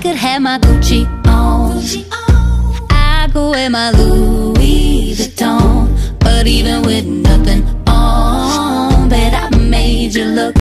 could have my Gucci on. I go wear my Louis Vuitton. But even with